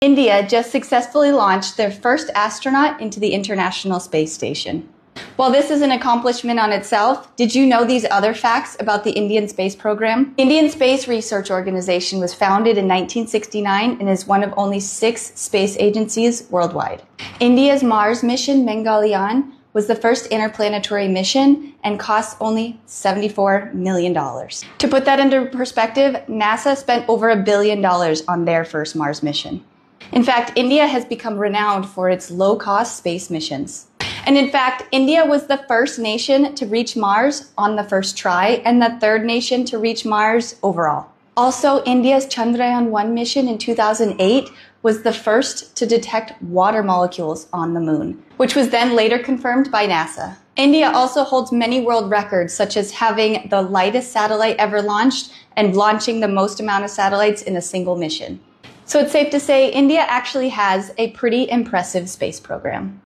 India just successfully launched their first astronaut into the International Space Station. While this is an accomplishment on itself, did you know these other facts about the Indian space program? Indian Space Research Organization was founded in 1969 and is one of only six space agencies worldwide. India's Mars mission, Mangalyaan, was the first interplanetary mission and cost only $74 million. To put that into perspective, NASA spent over a billion dollars on their first Mars mission. In fact, India has become renowned for its low cost space missions. And in fact, India was the first nation to reach Mars on the first try and the third nation to reach Mars overall. Also, India's Chandrayaan 1 mission in 2008 was the first to detect water molecules on the moon, which was then later confirmed by NASA. India also holds many world records, such as having the lightest satellite ever launched and launching the most amount of satellites in a single mission. So it's safe to say India actually has a pretty impressive space program.